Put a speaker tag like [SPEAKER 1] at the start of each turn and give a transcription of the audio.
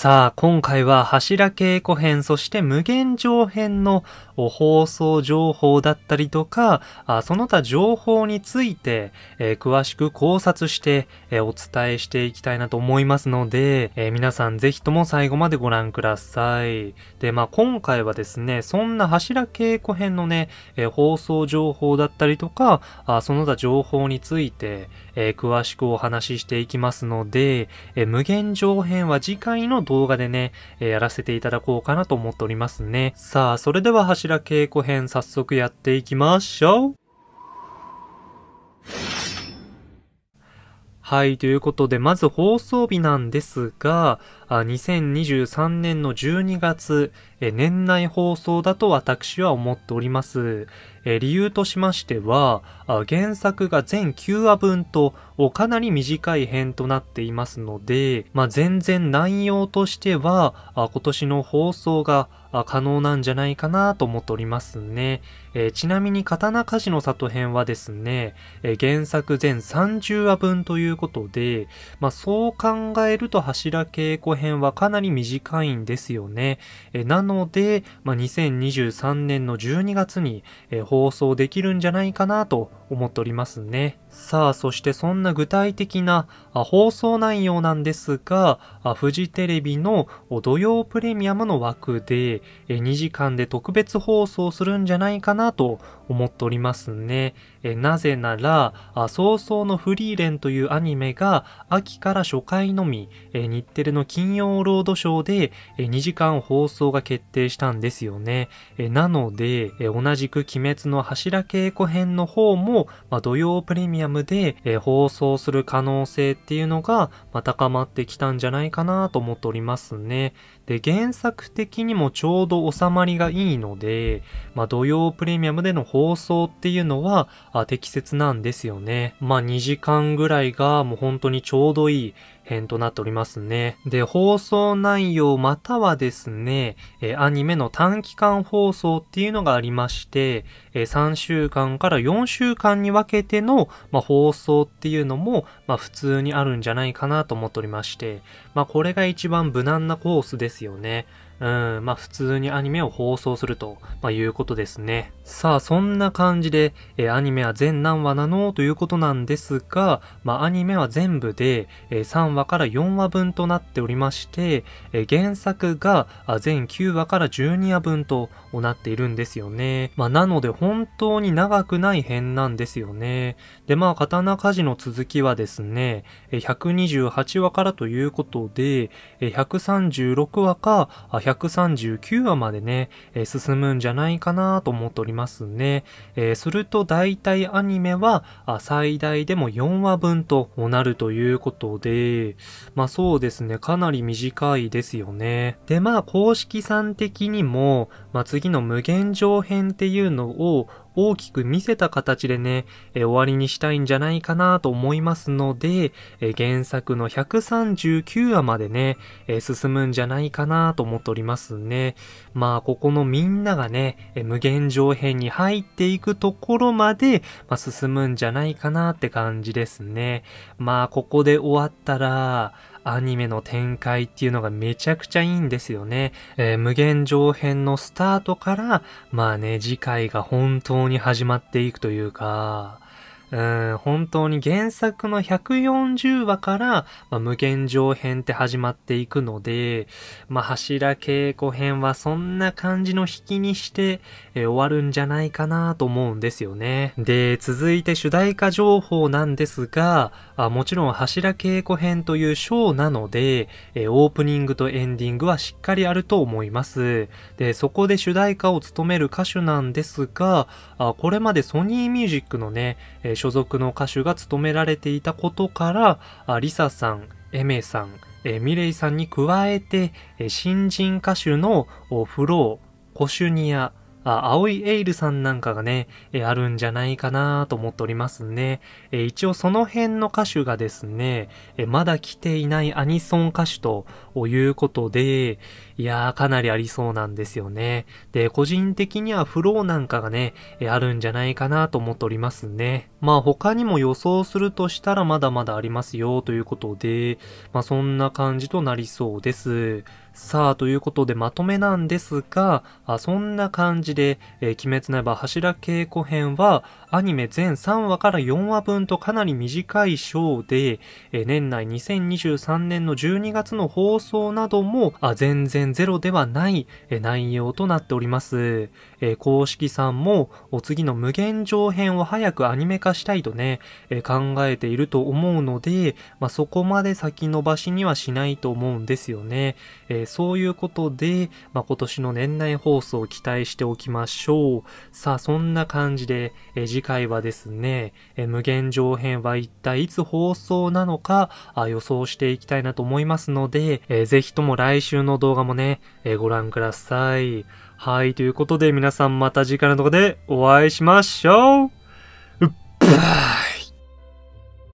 [SPEAKER 1] さあ、今回は柱稽古編、そして無限上編の放送情報だったりとか、その他情報について、えー、詳しく考察して、えー、お伝えしていきたいなと思いますので、えー、皆さんぜひとも最後までご覧ください。で、まあ今回はですね、そんな柱稽古編のね、え放送情報だったりとか、その他情報について、え詳しくお話ししていきますので、え無限上編は次回の動画でね、えやらせていただこうかなと思っておりますね。さあ、それでは柱稽古編早速やっていきましょう。はい、ということで、まず放送日なんですが、2023年の12月、年内放送だと私は思っております。え理由としましては、原作が全9話分とかなり短い編となっていますので、まあ、全然内容としては今年の放送が可能なんじゃないかなと思っておりますね。えー、ちなみに刀鍛冶の里編はですね、えー、原作全30話分ということで、まあ、そう考えると柱稽古編はかなり短いんですよね。えー、なので、まあ、2023年の12月に、え放送できるんじゃないかなと思っておりますね。さあ、そしてそんな具体的な放送内容なんですが、フジテレビの土曜プレミアムの枠で2時間で特別放送するんじゃないかなと思っておりますね。なぜなら、早々のフリーレンというアニメが秋から初回のみ、日テレの金曜ロードショーで2時間放送が決定したんですよね。なので、同じく鬼滅の柱稽古編の方も、ま土曜プレミアムでえ放送する可能性っていうのがま、高まってきたんじゃないかなと思っておりますね。で、原作的にもちょうど収まりがいいので、まあ、土曜プレミアムでの放送っていうのはあ適切なんですよね。まあ、2時間ぐらいがもう本当にちょうどいい編となっておりますね。で、放送内容またはですね、えアニメの短期間放送っていうのがありまして、え3週間から4週間に分けての、ま、放送っていうのも、ま、普通にあるんじゃないかなと思っておりまして、まあ、これが一番無難なコースですよね。うん、まあ普通にアニメを放送すると、まあ、いうことですね。さあ、そんな感じで、えー、アニメは全何話なの？ということなんですが、まあアニメは全部で、えー、3話から4話分となっておりまして、えー、原作が全9話から12話分となっているんですよね。まあなので本当に長くない編なんですよね。で、まあ刀鍛冶の続きはですね、128話からということで、136話か、139話までね、えー、進むんじゃないかなと思っておりますね。えー、すると大体アニメは最大でも4話分となるということで、まあそうですね、かなり短いですよね。で、まあ公式さん的にも、まあ次の無限上編っていうのを大きく見せた形でね、え終わりにしたいんじゃないかなと思いますので、え原作の139話までね、え進むんじゃないかなと思っておりますね。まあ、ここのみんながね、え無限上編に入っていくところまで、まあ、進むんじゃないかなって感じですね。まあ、ここで終わったら、アニメの展開っていうのがめちゃくちゃいいんですよね。えー、無限上編のスタートから、まあね、次回が本当に始まっていくというか、本当に原作の140話から、まあ、無限上編って始まっていくので、まあ、柱稽古編はそんな感じの引きにして、えー、終わるんじゃないかなと思うんですよね。で、続いて主題歌情報なんですが、あもちろん柱稽古編というショーなので、えー、オープニングとエンディングはしっかりあると思います。で、そこで主題歌を務める歌手なんですが、あこれまでソニーミュージックのね、えー所属の歌手が務められていたことから、リサさん、エメさん、ミレイさんに加えて、新人歌手のフロー、コシュニア、あ青いエイルさんなんかがね、えあるんじゃないかなと思っておりますね。え一応その辺の歌手がですね、えまだ来ていないアニソン歌手ということで、いやーかなりありそうなんですよね。で、個人的にはフローなんかがね、えあるんじゃないかなと思っておりますね。まあ他にも予想するとしたらまだまだありますよということで、まあそんな感じとなりそうです。さあ、ということでまとめなんですが、あそんな感じで、えー、鬼滅の刃柱稽古編は、アニメ全3話から4話分とかなり短いショーで、えー、年内2023年の12月の放送なども、あ全然ゼロではない、えー、内容となっております。え公式さんも、お次の無限上編を早くアニメ化したいとね、え考えていると思うので、まあ、そこまで先延ばしにはしないと思うんですよね。えそういうことで、まあ、今年の年内放送を期待しておきましょう。さあ、そんな感じで、え次回はですね、え無限上編は一体いつ放送なのかあ予想していきたいなと思いますので、えー、ぜひとも来週の動画もね、えご覧ください。はい、ということで皆さんまた次回の動画でお会いしましょううっばー